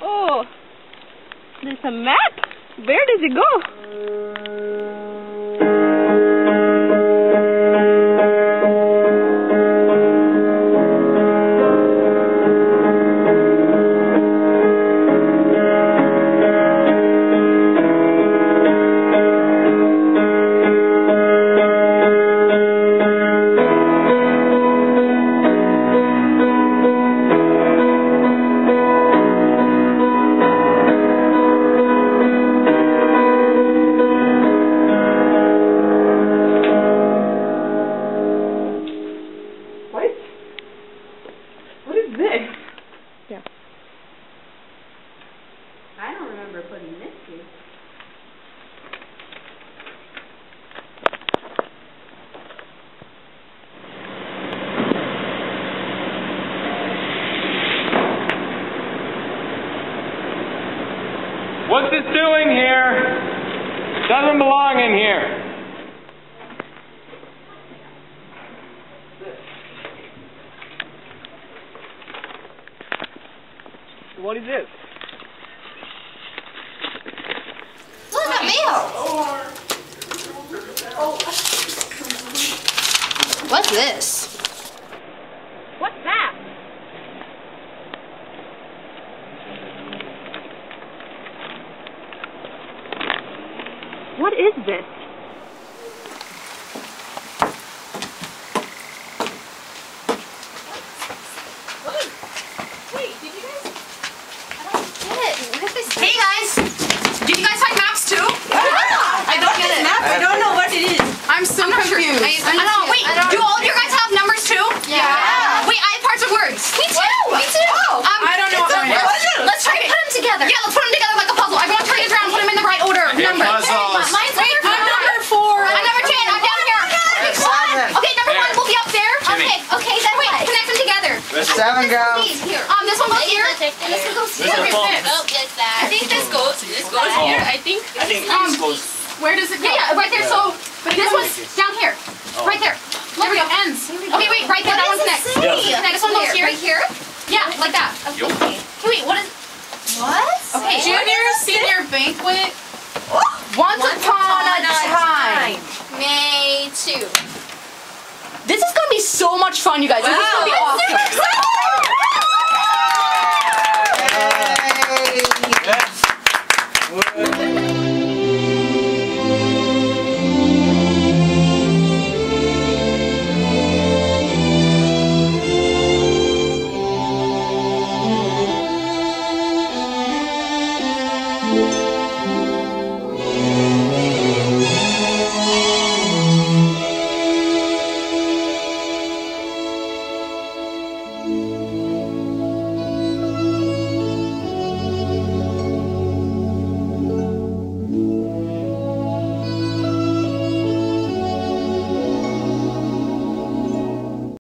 Oh, there's a map. Where does it go? Doesn't belong in here. What is this? Look at mail. What's this? What's that? What is this? Hey guys, did you guys find maps too? I don't get it. Map. I don't know what it is. I'm so confused. I, I don't know. Wait, do all of your guys have numbers too? Yeah. Wait, I have parts of words. Me too. Me too. Um, I don't know what mine is. Let's try to put them together. Yeah, let's put them together like a puzzle. Everyone turn these around, put them in the right order. Here, Numbers. puzzles. Mine's number four. I'm number four. I'm number ten. I'm down here. Pick one. Okay, number one will be up there. Jimmy. Okay, okay, then wait, connect them together. Seven girls. Here. Um, this one goes here, and this one goes here. This. Oh, like that. I think this goes. This goes here. I think. I think Um, this goes. Where does it go? Yeah, yeah, right there. So this one's down here. Right there. There we go. Ends. Okay, wait, right there. That one's next. Yeah. Next one goes here. Right here? Yeah, like that. Okay, wait, what is What? Okay, Junior, senior banquet. Once, upon, a time. May two. This is gonna be so much fun, you guys. This is gonna be awesome.